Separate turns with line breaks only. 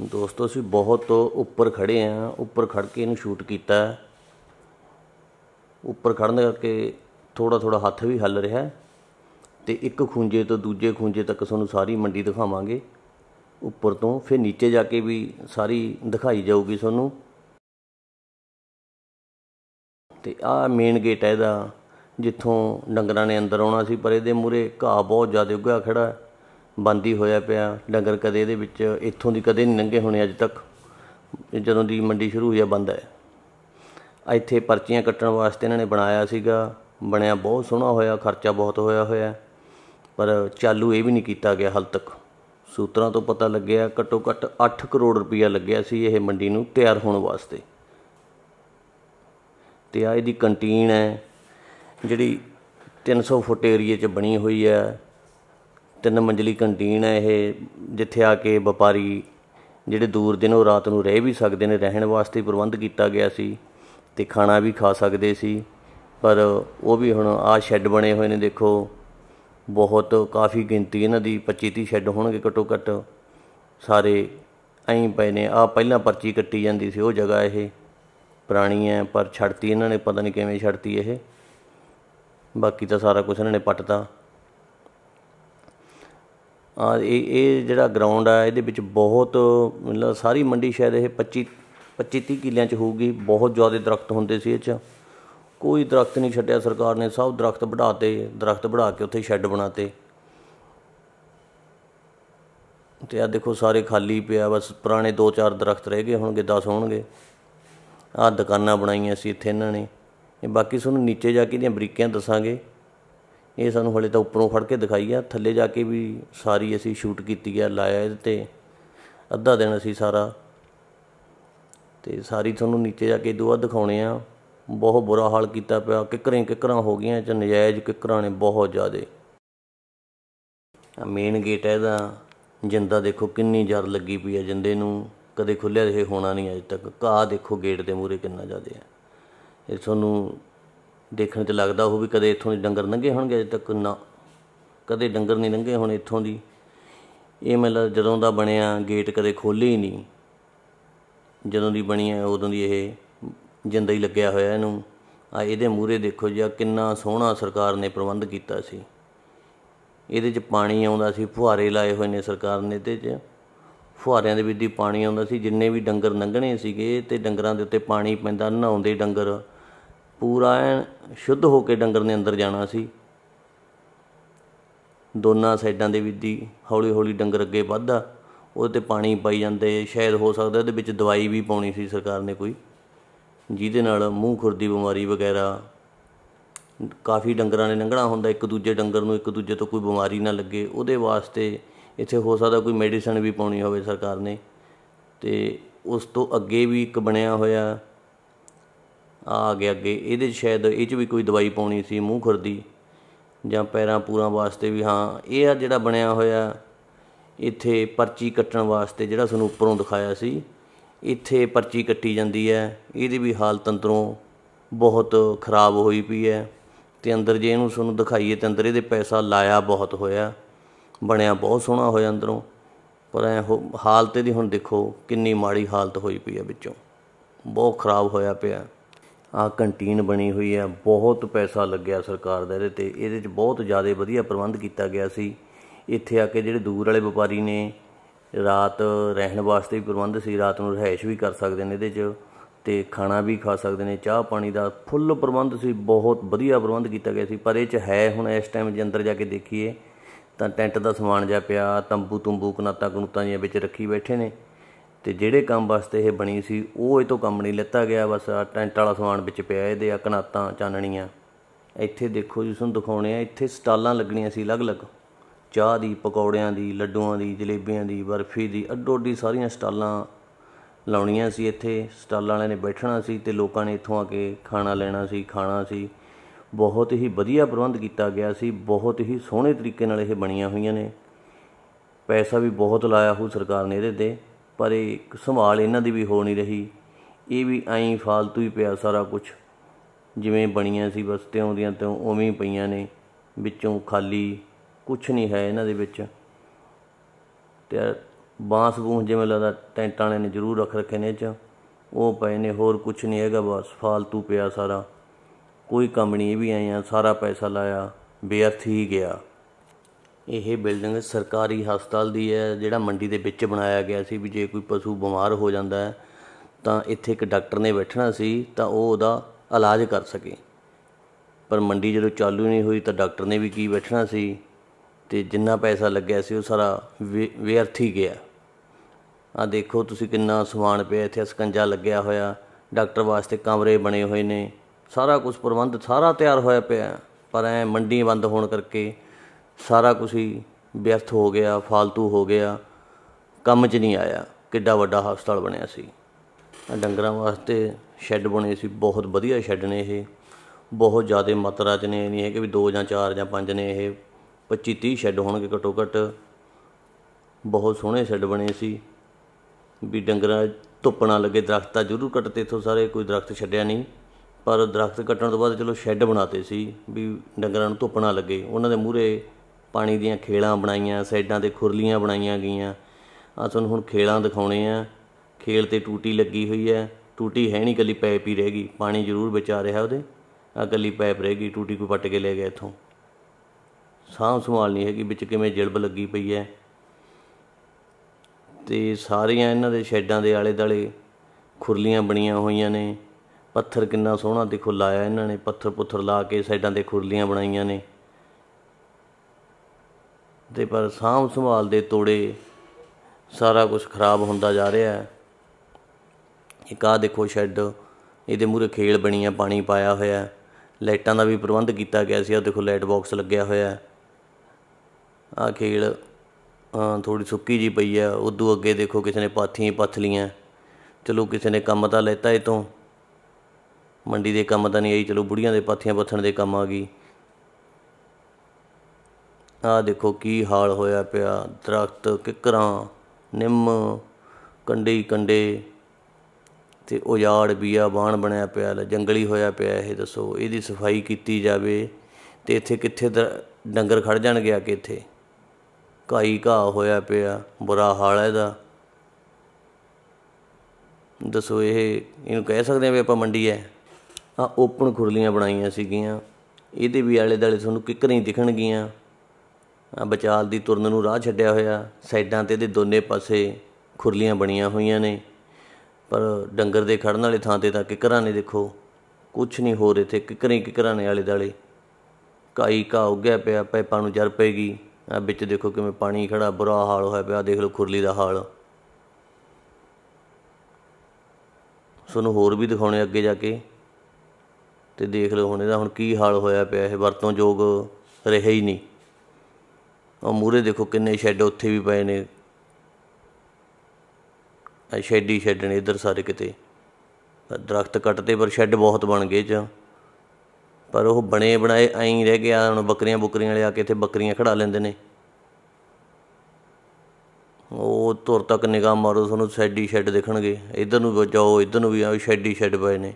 ਦੋਸਤੋ, ਅਸੀਂ ਬਹੁਤ ਉੱਪਰ ਖੜੇ ਆ ਉੱਪਰ ਖੜ ਕੇ ਇਹਨੂੰ ਸ਼ੂਟ ਕੀਤਾ। ਉੱਪਰ ਖੜਨ ਕਰਕੇ ਥੋੜਾ ਥੋੜਾ ਹੱਥ ਵੀ ਹੱਲ ਰਿਹਾ। ਹੈ ਤੇ ਇੱਕ ਖੂੰਜੇ ਤੋਂ ਦੂਜੇ ਖੂੰਜੇ ਤੱਕ ਤੁਹਾਨੂੰ ਸਾਰੀ ਮੰਡੀ ਦਿਖਾਵਾਂਗੇ। ਉੱਪਰ ਤੋਂ ਫਿਰ ਨੀਚੇ ਜਾ ਕੇ ਵੀ ਸਾਰੀ ਦਿਖਾਈ ਜਾਊਗੀ ਤੁਹਾਨੂੰ ਤੇ ਆਹ ਮੇਨ ਗੇਟ ਹੈ ਇਹਦਾ, ਜਿੱਥੋਂ ਡੰਗਰਾਂ ਨੇ ਅੰਦਰ ਆਉਣਾ ਸੀ, ਪਰ ਇਹਦੇ ਮੂਰੇ ਘਾਹ ਬਹੁਤ ਜ਼ਿਆਦਾ ਉੱਗਿਆ ਖੜਾ ਹੈ ਬੰਦ ਹੀ ਹੋਇਆ ਪਿਆ। ਡੰਗਰ ਕਦੇ ਇਹਦੇ ਵਿੱਚ, ਇੱਥੋਂ ਦੀ ਕਦੇ ਨਹੀਂ ਲੰਘੇ ਹੋਣੇ ਅੱਜ ਤੱਕ। ਜਦੋਂ ਦੀ ਮੰਡੀ ਸ਼ੁਰੂ ਹੋਈ ਆ, ਬੰਦ ਹੈ ਇੱਥੇ ਪਰਚੀਆਂ ਕੱਟਣ ਵਾਸਤੇ ਇਹਨਾਂ ਨੇ ਬਣਾਇਆ ਸੀਗਾ। ਬਣਿਆ ਬਹੁਤ ਸੋਹਣਾ ਹੋਇਆ, ਖਰਚਾ ਬਹੁਤ ਹੋਇਆ ਹੋਇਆ। ਪਰ ਚਾਲੂ ਇਹ ਵੀ ਨਹੀਂ ਕੀਤਾ ਗਿਆ ਹਾਲ ਤੱਕ। ਸੂਤਰਾਂ ਤੋਂ ਪਤਾ ਲੱਗਿਆ, ਘੱਟੋ ਘੱਟ 8 ਕਰੋੜ ਰੁਪਈਆ ਲੱਗਿਆ ਸੀ ਇਹ ਮੰਡੀ ਨੂੰ ਤਿਆਰ ਹੋਣ ਵਾਸਤੇ। ਤੇ ਆ ਇਹਦੀ ਕੰਟੀਨ ਹੈ, ਜਿਹੜੀ 300 ਫੁੱਟ ਏਰੀਏ 'ਚ ਬਣੀ ਹੋਈ ਹੈ। ਤਿੰਨ ਮੰਜ਼ਲੀ ਕੰਟੀਨ ਹੈ ਇਹ, ਜਿੱਥੇ ਆ ਕੇ ਵਪਾਰੀ ਜਿਹੜੇ ਦੂਰ ਦੇ ਨੇ ਉਹ ਰਾਤ ਨੂੰ ਰਹਿ ਵੀ ਸਕਦੇ ਨੇ, ਰਹਿਣ ਵਾਸਤੇ ਪ੍ਰਬੰਧ ਕੀਤਾ ਗਿਆ ਸੀ ਤੇ ਖਾਣਾ ਵੀ ਖਾ ਸਕਦੇ ਸੀ। ਪਰ ਉਹ ਵੀ ਹੁਣ ਆ ਸ਼ੈੱਡ ਬਣੇ ਹੋਏ ਨੇ, ਦੇਖੋ, ਬਹੁਤ ਕਾਫੀ ਗਿਣਤੀ ਇਹਨਾਂ ਦੀ 25 30 ਸ਼ੈੱਡ ਹੋਣਗੇ ਘੱਟੋ ਘੱਟ। ਸਾਰੇ ਐਂ ਪਏ ਨੇ ਆ ਪਹਿਲਾਂ ਪਰਚੀ ਕੱਟੀ ਜਾਂਦੀ ਸੀ, ਉਹ ਜਗ੍ਹਾ ਇਹ ਪੁਰਾਣੀ ਹੈ, ਪਰ ਛੱਡਤੀ ਇਹਨਾਂ ਨੇ, ਪਤਾ ਨਹੀਂ ਕਿਵੇਂ ਛੱਡਤੀ ਇਹ। ਬਾਕੀ ਤਾਂ ਸਾਰਾ ਕੁਝ ਇਹਨਾਂ ਨੇ ਪੱਟਤਾ। ਇਹ ਇਹ ਜਿਹੜਾ ਗਰਾਊਂਡ ਆ, ਇਹਦੇ ਵਿੱਚ ਬਹੁਤ, ਮਤਲਬ ਸਾਰੀ ਮੰਡੀ ਸ਼ਾਇਦ ਇਹ 25 25 30 ਕਿੱਲਿਆਂ ਚ ਹੋਊਗੀ, ਬਹੁਤ ਜ਼ਿਆਦਾ ਦਰਖਤ ਹੁੰਦੇ ਸੀ ਇਹ ਚ। ਕੋਈ ਦਰਖਤ ਨਹੀਂ ਛੱਡਿਆ ਸਰਕਾਰ ਨੇ, ਸਭ ਦਰਖਤ ਵਧਾਤੇ ਦਰਖਤ ਵਧਾ ਕੇ ਉੱਥੇ ਸ਼ੈੱਡ ਬਣਾਤੇ। ਤੇ ਆ ਦੇਖੋ ਸਾਰੇ ਖਾਲੀ ਪਿਆ, ਬਸ ਪੁਰਾਣੇ 2-4 ਦਰਖਤ ਰਹਿ ਗਏ, ਹੋਣਗੇ 10 ਹੋਣਗੇ। ਆ ਦੁਕਾਨਾਂ ਬਣਾਈਆਂ ਸੀ ਇੱਥੇ ਇਹਨਾਂ ਨੇ। ਇਹ ਬਾਕੀ ਤੁਹਾਨੂੰ ਨੀਚੇ ਜਾ ਕੇ ਇਹਦੀਆਂ ਬਰੀਕੀਆਂ ਦੱਸਾਂਗੇ। ਇਹ ਸਾਨੂੰ ਹਲੇ ਤਾਂ ਉੱਪਰੋਂ ਫੜ ਕੇ ਦਿਖਾਈ ਆ। ਥੱਲੇ ਜਾ ਕੇ ਵੀ ਸਾਰੀ ਅਸੀਂ ਸ਼ੂਟ ਕੀਤੀ ਆ, ਲਾਇਆ ਇਹਦੇ ਤੇ। ਅੱਧਾ ਦਿਨ ਅਸੀਂ ਸਾਰਾ। ਤੇ ਸਾਰੀ ਤੁਹਾਨੂੰ ਨੀਚੇ ਜਾ ਕੇ ਦੁਆ ਦਿਖਾਉਣੇ ਆ। ਬਹੁਤ ਬੁਰਾ ਹਾਲ ਕੀਤਾ ਪਿਆ। ਕਿਕਰਾਂ ਕਿਕਰਾਂ ਹੋ ਗਈਆਂ ਚ, ਨਜਾਇਜ਼ ਕਿਕਰਾਂ ਨੇ ਬਹੁਤ ਜ਼ਿਆਦੇ। ਆ ਮੇਨ ਗੇਟ ਹੈ ਇਹਦਾ। ਜਿੰਦਾ ਦੇਖੋ ਕਿੰਨੀ ਜਰ ਲੱਗੀ ਪਈ ਹੈ ਜਿੰਦੇ ਨੂੰ। ਕਦੇ ਖੁੱਲਿਆ ਇਹ ਹੋਣਾ ਨਹੀਂ ਅਜੇ ਤੱਕ। ਘਾਹ ਦੇਖੋ ਗੇਟ ਦੇ ਮੂਰੇ ਕਿੰਨਾ ਜ਼ਿਆਦਾ ਹੈ ਇਹ ਤੁਹਾਨੂੰ ਦੇਖਣ 'ਚ ਲੱਗਦਾ ਉਹ ਵੀ ਕਦੇ ਇੱਥੋਂ ਦੇ ਡੰਗਰ ਲੰਘੇ ਹੋਣਗੇ ਅਜੇ ਤੱਕ, ਨਾ। ਕਦੇ ਡੰਗਰ ਨਹੀਂ ਲੰਘੇ ਹੋਣ ਇੱਥੋਂ ਦੀ। ਇਹ ਮਤਲਬ ਜਦੋਂ ਦਾ ਬਣਿਆ, ਗੇਟ ਕਦੇ ਖੋਲੇ ਹੀ ਨਹੀਂ। ਜਦੋਂ ਦੀ ਬਣੀ ਹੈ, ਉਦੋਂ ਦੀ ਇਹ ਜਿੰਦਾ ਹੀ ਲੱਗਿਆ ਹੋਇਆ ਇਹਨੂੰ। ਆ ਇਹਦੇ ਮੂਰੇ ਦੇਖੋ ਜੀ ਕਿੰਨਾ ਸੋਹਣਾ ਸਰਕਾਰ ਨੇ ਪ੍ਰਬੰਧ ਕੀਤਾ ਸੀ। ਇਹਦੇ 'ਚ ਪਾਣੀ ਆਉਂਦਾ ਸੀ, ਫੁਹਾਰੇ ਲਾਏ ਹੋਏ ਨੇ ਸਰਕਾਰ ਨੇ ਇਹਦੇ 'ਚ। ਫੁਹਾਰਿਆਂ ਦੇ ਵਿੱਚ ਦੀ ਪਾਣੀ ਆਉਂਦਾ ਸੀ, ਜਿੰਨੇ ਵੀ ਡੰਗਰ ਲੰਘਣੇ ਸੀਗੇ, ਤੇ ਡੰਗਰਾਂ ਦੇ ਉੱਤੇ ਪਾਣੀ ਪੈਂਦਾ, ਨਹਾਉਂਦੇ ਡੰਗਰ। ਪੂਰਾ ਐਨ ਸ਼ੁੱਧ ਹੋ ਕੇ ਡੰਗਰ ਨੇ ਅੰਦਰ ਜਾਣਾ ਸੀ। ਦੋਨਾਂ ਸਾਈਡਾਂ ਦੇ ਵਿੱਚ ਦੀ ਹੌਲੀ ਹੌਲੀ ਡੰਗਰ ਅੱਗੇ ਵੱਧਦਾ। ਉਹਦੇ ਤੇ ਪਾਣੀ ਪਾਈ ਜਾਂਦੇ, ਸ਼ਾਇਦ ਹੋ ਸਕਦਾ ਉਹਦੇ ਵਿੱਚ ਦਵਾਈ ਵੀ ਪਾਉਣੀ ਸੀ ਸਰਕਾਰ ਨੇ ਕੋਈ। ਜਿਹਦੇ ਨਾਲ ਮੂੰਹ ਖੁਰਦੀ ਬਿਮਾਰੀ ਵਗੈਰਾ, ਕਾਫੀ ਡੰਗਰਾਂ ਨੇ ਲੰਘਣਾ ਹੁੰਦਾ, ਇੱਕ ਦੂਜੇ ਡੰਗਰ ਨੂੰ ਇੱਕ ਦੂਜੇ ਤੋਂ ਕੋਈ ਬਿਮਾਰੀ ਨਾ ਲੱਗੇ। ਉਹਦੇ ਵਾਸਤੇ ਇੱਥੇ ਹੋ ਸਕਦਾ ਕੋਈ ਮੈਡੀਸਨ ਵੀ ਪਾਉਣੀ ਹੋਵੇ ਸਰਕਾਰ ਨੇ। ਤੇ ਉਸ ਤੋਂ ਅੱਗੇ ਵੀ ਇੱਕ ਬਣਿਆ ਹੋਇਆ ਆ ਆ ਗਿਆ ਅੱਗੇ। ਇਹਦੇ ਸ਼ਾਇਦ ਇਹ 'ਚ ਵੀ ਕੋਈ ਦਵਾਈ ਪਾਉਣੀ ਸੀ, ਮੂੰਹ ਖੁਰਦੀ, ਜਾਂ ਪੈਰਾਂ ਪੂਰਾਂ ਵਾਸਤੇ ਵੀ। ਹਾਂ, ਇਹ ਆ ਜਿਹੜਾ ਬਣਿਆ ਹੋਇਆ ਇੱਥੇ ਪਰਚੀ ਕੱਟਣ ਵਾਸਤੇ, ਜਿਹੜਾ ਤੁਹਾਨੂੰ ਉੱਪਰੋਂ ਦਿਖਾਇਆ ਸੀ। ਇੱਥੇ ਪਰਚੀ ਕੱਟੀ ਜਾਂਦੀ ਹੈ। ਇਹਦੀ ਵੀ ਹਾਲਤ ਅੰਦਰੋਂ ਬਹੁਤ ਖਰਾਬ ਹੋਈ ਪਈ ਹੈ। ਤੇ ਅੰਦਰ ਜੇ ਇਹਨੂੰ ਤੁਹਾਨੂੰ ਦਿਖਾਈਏ ਤਾਂ ਅੰਦਰ ਇਹਦੇ ਪੈਸਾ ਲਾਇਆ ਬਹੁਤ ਹੋਇਆ। ਬਣਿਆ ਬਹੁਤ ਸੋਹਣਾ ਹੋਇਆ ਅੰਦਰੋਂ। ਪਰ ਐ ਹਾਲਤ ਇਹਦੀ ਹੁਣ ਦੇਖੋ, ਕਿੰਨੀ ਮਾੜੀ ਹਾਲਤ ਹੋਈ ਪਈ ਹੈ ਵਿੱਚੋਂ। ਬਹੁਤ ਖਰਾਬ ਹੋਇਆ ਪਿਆ। ਆ ਕੰਟੀਨ ਬਣੀ ਹੋਈ ਹੈ, ਬਹੁਤ ਪੈਸਾ ਲੱਗਿਆ ਸਰਕਾਰ ਦਾ ਇਹਦੇ ਤੇ। ਇਹਦੇ 'ਚ ਬਹੁਤ ਜ਼ਿਆਦਾ ਵਧੀਆ ਪ੍ਰਬੰਧ ਕੀਤਾ ਗਿਆ ਸੀ। ਇੱਥੇ ਆ ਕੇ ਜਿਹੜੇ ਦੂਰ ਵਾਲੇ ਵਪਾਰੀ ਨੇ, ਰਾਤ ਰਹਿਣ ਵਾਸਤੇ ਵੀ ਪ੍ਰਬੰਧ ਸੀ, ਰਾਤ ਨੂੰ ਰਹਿائش ਵੀ ਕਰ ਸਕਦੇ ਨੇ ਇਹਦੇ 'ਚ ਤੇ ਖਾਣਾ ਵੀ ਖਾ ਸਕਦੇ ਨੇ, ਚਾਹ ਪਾਣੀ ਦਾ ਫੁੱਲ ਪ੍ਰਬੰਧ ਸੀ, ਬਹੁਤ ਵਧੀਆ ਪ੍ਰਬੰਧ ਕੀਤਾ ਗਿਆ ਸੀ। ਪਰ ਇਹ 'ਚ ਹੈ ਹੁਣ ਇਸ ਟਾਈਮ ਜੇ ਅੰਦਰ ਜਾ ਕੇ ਦੇਖੀਏ ਤਾਂ ਟੈਂਟ ਦਾ ਸਮਾਨ ਜਾ ਪਿਆ ਤੰਬੂ ਤੁੰਬੂ ਕਨਾਤਾ ਕਨੂਤਾਂ ਜੀਆਂ ਵਿੱਚ ਰੱਖੀ ਬੈਠੇ ਨੇ। ਤੇ ਜਿਹੜੇ ਕੰਮ ਵਾਸਤੇ ਇਹ ਬਣੀ ਸੀ, ਉਹ ਇਹ ਤੋਂ ਕੰਮ ਨਹੀਂ ਲਿੱਤਾ ਗਿਆ, ਬਸ ਆ ਟੈਂਟ ਵਾਲਾ ਸਮਾਨ ਵਿੱਚ ਪਿਆ ਇਹਦੇ ਆ ਕਨਾਤਾਂ ਚਾਨਣੀਆਂ। ਇੱਥੇ ਦੇਖੋ ਜੀ, ਤੁਹਾਨੂੰ ਦਿਖਾਉਣੇ ਆ, ਇੱਥੇ ਸਟਾਲਾਂ ਲੱਗਣੀਆਂ ਸੀ ਅਲੱਗ-ਅਲੱਗ। ਚਾਹ ਦੀ, ਪਕੌੜਿਆਂ ਦੀ, ਲੱਡੂਆਂ ਦੀ, ਜਲੇਬੀਆਂ ਦੀ, ਬਰਫੀ ਦੀ ਅੱਡੋ ਅੱਡੀ ਸਾਰੀਆਂ ਸਟਾਲਾਂ ਲਾਉਣੀਆਂ ਸੀ ਇੱਥੇ। ਸਟਾਲਾਂ ਵਾਲਿਆਂ ਨੇ ਬੈਠਣਾ ਸੀ ਤੇ ਲੋਕਾਂ ਨੇ ਇੱਥੋਂ ਆ ਕੇ ਖਾਣਾ ਲੈਣਾ ਸੀ, ਖਾਣਾ ਸੀ। ਬਹੁਤ ਹੀ ਵਧੀਆ ਪ੍ਰਬੰਧ ਕੀਤਾ ਗਿਆ ਸੀ, ਬਹੁਤ ਹੀ ਸੋਹਣੇ ਤਰੀਕੇ ਨਾਲ ਇਹ ਬਣੀਆਂ ਹੋਈਆਂ ਨੇ। ਪੈਸਾ ਵੀ ਬਹੁਤ ਲਾਇਆ ਹੋ ਸਰਕਾਰ ਨੇ ਇਹਦੇ ਤੇ। ਪਰ ਇਹ ਸੰਭਾਲ ਇਹਨਾਂ ਦੀ ਵੀ ਹੋ ਨਹੀਂ ਰਹੀ। ਇਹ ਵੀ ਐਂ ਫਾਲਤੂ ਹੀ ਪਿਆ ਸਾਰਾ ਕੁਝ ਜਿਵੇਂ ਬਣੀਆਂ ਸੀ ਬਸ ਤਿਉਂ ਦੀਆਂ ਤਿਉਂ ਉਵੇਂ ਹੀ ਪਈਆਂ ਨੇ। ਵਿੱਚੋਂ ਖਾਲੀ ਕੁਝ ਨਹੀਂ ਹੈ ਇਹਨਾਂ ਦੇ ਵਿੱਚ। ਤੇ ਬਾਂਸ ਬੂੰਸ ਜਿਵੇਂ ਲੱਗਦਾ ਟੈਂਟਾਂ ਵਾਲਿਆਂ ਨੇ ਜ਼ਰੂਰ ਰੱਖ ਰੱਖੇ ਨੇ ਇਹ 'ਚ। ਉਹ ਪਏ ਨੇ, ਹੋਰ ਕੁਝ ਨਹੀਂ ਹੈਗਾ ਬਸ, ਫਾਲਤੂ ਪਿਆ ਸਾਰਾ। ਕੋਈ ਕੰਮ ਨਹੀਂ, ਇਹ ਵੀ ਆਇਆ ਸਾਰਾ ਪੈਸਾ ਲਾਇਆ, ਬੇਅਰਥ ਹੀ ਗਿਆ। ਇਹ ਬਿਲਡਿੰਗ ਸਰਕਾਰੀ ਹਸਪਤਾਲ ਦੀ ਹੈ, ਜਿਹੜਾ ਮੰਡੀ ਦੇ ਵਿੱਚ ਬਣਾਇਆ ਗਿਆ ਸੀ ਵੀ ਜੇ ਕੋਈ ਪਸ਼ੂ ਬਿਮਾਰ ਹੋ ਜਾਂਦਾ ਹੈ, ਤਾਂ ਇੱਥੇ ਇੱਕ ਡਾਕਟਰ ਨੇ ਬੈਠਣਾ ਸੀ ਤਾਂ ਉਹ ਉਹਦਾ ਇਲਾਜ ਕਰ ਸਕੇ। ਪਰ ਮੰਡੀ ਜਦੋਂ ਚਾਲੂ ਨਹੀਂ ਹੋਈ ਤਾਂ ਡਾਕਟਰ ਨੇ ਵੀ ਕੀ ਬੈਠਣਾ ਸੀ ਤੇ ਜਿੰਨਾ ਪੈਸਾ ਲੱਗਿਆ ਸੀ ਉਹ ਸਾਰਾ ਵੇ- ਵਿਅਰਥ ਹੀ ਗਿਆ। ਆ ਦੇਖੋ ਤੁਸੀਂ ਕਿੰਨਾ ਸਮਾਨ ਪਿਆ, ਇੱਥੇ ਸਕੰਜਾ ਲੱਗਿਆ ਹੋਇਆ, ਡਾਕਟਰ ਵਾਸਤੇ ਕਮਰੇ ਬਣੇ ਹੋਏ ਨੇ, ਸਾਰਾ ਕੁਝ ਪ੍ਰਬੰਧ ਸਾਰਾ ਤਿਆਰ ਹੋਇਆ ਪਿਆ। ਪਰ ਐ ਮੰਡੀ ਬੰਦ ਹੋਣ ਕਰਕੇ ਸਾਰਾ ਕੁਝ ਹੀ ਵਿਅਰਥ ਹੋ ਗਿਆ, ਫਾਲਤੂ ਹੋ ਗਿਆ। ਕੰਮ 'ਚ ਨਹੀਂ ਆਇਆ। ਕਿੱਡਾ ਵੱਡਾ ਹਸਪਤਾਲ ਬਣਿਆ ਸੀ। ਡੰਗਰਾਂ ਵਾਸਤੇ ਸ਼ੈੱਡ ਬਣੇ ਸੀ। ਬਹੁਤ ਵਧੀਆ ਸ਼ੈੱਡ ਨੇ ਇਹ। ਬਹੁਤ ਜ਼ਿਆਦਾ ਮਾਤਰਾ 'ਚ ਨੇ ਇਹ ਨਹੀਂ ਹੈ ਕਿ ਵੀ 2 ਜਾਂ 4 ਜਾਂ 5 ਨੇ ਇਹ। 25 30 ਸ਼ੈੱਡ ਹੋਣਗੇ ਘੱਟੋ ਘੱਟ। ਬਹੁਤ ਸੋਹਣੇ ਸ਼ੈੱਡ ਬਣੇ ਸੀ। ਵੀ ਡੰਗਰਾਂ ਧੁੱਪ ਨਾ ਲੱਗੇ, ਦਰਖਤ ਤਾਂ ਜ਼ਰੂਰ ਕੱਟਤੇ ਇੱਥੋਂ ਸਾਰੇ, ਕੋਈ ਦਰਖਤ ਛੱਡਿਆ ਨਹੀਂ। ਪਰ ਦਰਖਤ ਕੱਟਣ ਤੋਂ ਬਾਅਦ ਚਲੋ ਸ਼ੈੱਡ ਬਣਾਤੇ ਸੀ। ਵੀ ਡੰਗਰਾਂ ਨੂੰ ਧੁੱਪ ਨਾ ਲੱਗੇ। ਉਹਨਾਂ ਦੇ ਮੂਹਰੇ ਪਾਣੀ ਦੀਆਂ ਖੇਲਾਂ ਬਣਾਈਆਂ, ਸਾਈਡਾਂ ਤੇ ਖੁਰਲੀਆਂ ਬਣਾਈਆਂ ਗਈਆਂ। ਆ ਤੁਹਾਨੂੰ ਹੁਣ ਖੇਲਾਂ ਦਿਖਾਉਣੇ ਆ। ਖੇਲ ਤੇ ਟੂਟੀ ਲੱਗੀ ਹੋਈ ਹੈ। ਟੂਟੀ ਹੈ ਨਹੀਂ ਕੱਲੀ ਪੈਪ ਹੀ ਰਹਿ ਗਈ। ਪਾਣੀ ਜ਼ਰੂਰ ਬਚਾ ਰਿਹਾ ਉਹਦੇ। ਆ ਕੱਲੀ ਪੈਪ ਰਹਿ ਗਈ, ਟੂਟੀ ਕੋਈ ਪੱਟ ਕੇ ਲੈ ਗਿਆ ਇੱਥੋਂ। ਸਾਂਭ ਸੰਭਾਲ ਨਹੀਂ ਹੈਗੀ, ਵਿੱਚ ਕਿਵੇਂ ਜਲਬ ਲੱਗੀ ਪਈ ਹੈ। ਤੇ ਸਾਰੀਆਂ ਇਹਨਾਂ ਦੇ ਸੈਡਾਂ ਦੇ ਆਲੇ ਦਾਲੇ ਖੁਰਲੀਆਂ ਬਣੀਆਂ ਹੋਈਆਂ ਨੇ। ਪੱਥਰ ਕਿੰਨਾ ਸੋਹਣਾ ਦੇਖੋ, ਲਾਇਆ ਇਹਨਾਂ ਨੇ। ਪੱਥਰ ਪੁੱਥਰ ਲਾ ਕੇ ਸਾਈਡਾਂ ਤੇ ਖੁਰਲੀਆਂ ਬਣਾਈਆਂ ਨੇ। ਤੇ ਪਰ ਸਾਂਭ ਸੰਭਾਲ ਦੇ ਤੋੜੇ ਸਾਰਾ ਕੁਝ ਖਰਾਬ ਹੁੰਦਾ ਜਾ ਰਿਹਾ ਹੈ। ਇੱਕ ਆਹ ਦੇਖੋ ਸ਼ੈੱਡ, ਇਹਦੇ ਮੂਹਰੇ ਖੇਲ ਬਣੀ ਆ ਪਾਣੀ ਪਾਇਆ ਹੋਇਆ ਲਾਈਟਾਂ ਦਾ ਵੀ ਪ੍ਰਬੰਧ ਕੀਤਾ ਗਿਆ ਸੀ। ਆ ਦੇਖੋ ਲਾਈਟ ਬਾਕਸ ਲੱਗਿਆ ਹੋਇਆ ਹੈ। ਆ ਖੇਲ ਥੋੜੀ ਸੁੱਕੀ ਜੀ ਪਈ ਆ ਉਦੋਂ ਅੱਗੇ ਦੇਖੋ ਕਿਸੇ ਨੇ ਪਾਥੀਆਂ ਹੀ ਪੱਥ ਲੀਆਂ ਚਲੋ ਕਿਸੇ ਨੇ ਕੰਮ ਤਾਂ ਲੈਤਾ ਇਹ ਤੋਂ। ਮੰਡੀ ਦੇ ਕੰਮ ਤਾਂ ਨਹੀਂ ਆਈ। ਚਲੋ ਬੁੜੀਆਂ ਦੇ ਪਾਥੀਆਂ ਪੱਥਣ ਦੇ ਕੰਮ ਆ ਗਈ। ਆਹ ਦੇਖੋ ਕੀ ਹਾਲ ਹੋਇਆ ਪਿਆ। ਦਰਖਤ, ਕਿੱਕਰਾਂ, ਨਿੰਮ ਕੰਡੇ ਕੰਡੇ ਤੇ ਉਜਾੜ ਬੀਆ, ਬਾਣ ਬਣਿਆ ਪਿਆ ਜੰਗਲੀ ਹੋਇਆ ਪਿਆ ਇਹ, ਦੱਸੋ, ਇਹਦੀ ਸਫ਼ਾਈ ਕੀਤੀ ਜਾਵੇ ਤੇ ਇੱਥੇ ਕਿੱਥੇ ਦਰ- ਡੰਗਰ ਖੜ ਜਾਣਗੇ ਆ ਕੇ ਇੱਥੇ? ਘਾਈ ਘਾਹ ਹੋਇਆ ਪਿਆ, ਬੁਰਾ ਹਾਲ ਹੈ ਇਹਦਾ। ਦੱਸੋ ਇਹ, ਇਹਨੂੰ ਕਹਿ ਸਕਦੇ ਆ ਵੀ ਆਪਾਂ ਮੰਡੀ ਹੈ? ਆ ਓਪਨ ਖੁਰਲੀਆਂ ਬਣਾਈਆਂ ਸੀਗੀਆਂ। ਇਹਦੇ ਵੀ ਆਲੇ ਦਾਲੇ ਤੁਹਾਨੂੰ ਕਿੱਕਰਾਂ ਹੀ ਦਿਖਣਗੀਆਂ। ਬਚਾਲ ਦੀ ਤੁਰਨ ਨੂੰ ਰਾਹ ਛੱਡਿਆ ਹੋਇਆ। ਸਾਈਡਾਂ ਤੇ ਇਹਦੇ ਦੋਨੇ ਪਾਸੇ ਖੁਰਲੀਆਂ ਬਣੀਆਂ ਹੋਈਆਂ ਨੇ। ਪਰ ਡੰਗਰ ਦੇ ਖੜਨ ਵਾਲੇ ਥਾਂ ਤੇ ਤਾਂ ਕਿੱਕਰਾਂ ਨੇ ਦੇਖੋ। ਕੁਛ ਨਹੀਂ ਹੋ ਰਿਹਾ ਇੱਥੇ, ਕਿੱਕਰਾਂ ਹੀ ਕਿੱਕਰਾਂ ਨੇ ਆਲੇ ਦਾਲੇ ਕਾਈ ਘਾਹ ਉੱਗਿਆ ਪਿਆ ਪੈਪਾਂ ਨੂੰ ਜਰ ਪਏਗੀ। ਆ ਵਿੱਚ ਦੇਖੋ ਕਿਵੇਂ ਪਾਣੀ ਖੜਾ, ਬੁਰਾ ਹਾਲ ਹੋਇਆ ਪਿਆ ਦੇਖ ਲਓ ਖੁਰਲੀ ਦਾ ਹਾਲ। ਤੁਹਾਨੂੰ ਹੋਰ ਵੀ ਦਿਖਾਉਣੇ ਅੱਗੇ ਜਾ ਕੇ। ਤੇ ਦੇਖ ਲਓ ਹੁਣ ਇਹਦਾ ਹੁਣ ਕੀ ਹਾਲ ਹੋਇਆ ਪਿਆ, ਇਹ ਵਰਤੋਂ ਯੋਗ ਰਿਹਾ ਹੀ ਨਹੀਂ। ਉਹ ਮੂਰੇ ਦੇਖੋ ਕਿੰਨੇ ਸ਼ੈੱਡ ਉੱਥੇ ਵੀ ਪਏ ਨੇ। ਆ ਸ਼ੈੱਡ ਹੀ ਸ਼ੈੱਡ ਨੇ ਇੱਧਰ ਸਾਰੇ ਕਿਤੇ। ਦਰਖਤ ਕੱਟਦੇ ਪਰ ਸ਼ੈੱਡ ਬਹੁਤ ਬਣ ਗਏ ਚ। ਪਰ ਉਹ ਬਣੇ ਬਣਾਏ ਐਂ ਰਹਿ ਗਿਆ ਹੁਣ ਬੱਕਰੀਆਂ ਬੁੱਕਰੀਆਂ ਵਾਲੇ ਆ ਕੇ ਇੱਥੇ ਬੱਕਰੀਆਂ ਖੜਾ ਲੈਂਦੇ ਨੇ। ਉਹ ਤੁਰ ਤੱਕ ਨਿਗਾਹ ਮਾਰੋ, ਤੁਹਾਨੂੰ ਸ਼ੈੱਡ ਹੀ ਸ਼ੈੱਡ ਦੇਖਣਗੇ। ਇੱਧਰ ਨੂੰ ਜਾਓ, ਇੱਧਰ ਨੂੰ ਵੀ ਆ ਸ਼ੈੱਡ ਹੀ ਸ਼ੈੱਡ ਪਏ ਨੇ।